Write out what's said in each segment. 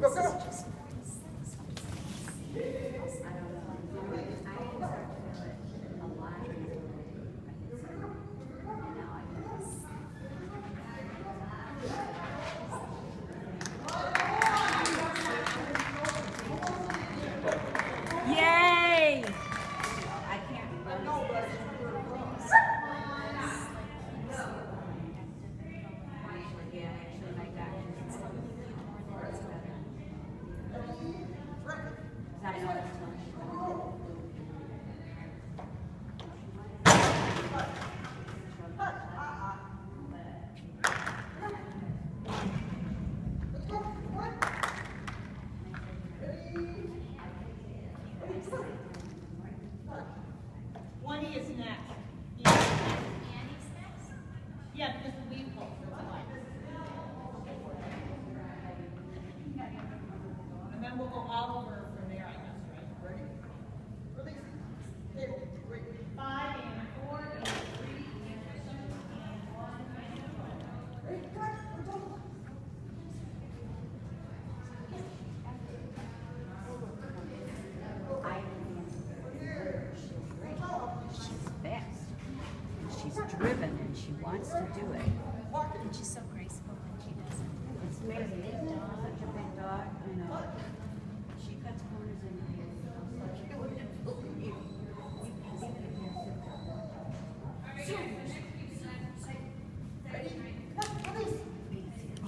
Tá certo? One is next. Driven and she wants to do it. And she's so graceful when she does it. It's amazing. It's such a big dog, you know. She cuts corners in her hair. You wouldn't believe.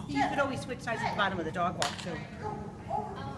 You could always switch sides at the bottom of the dog walk too. Yay!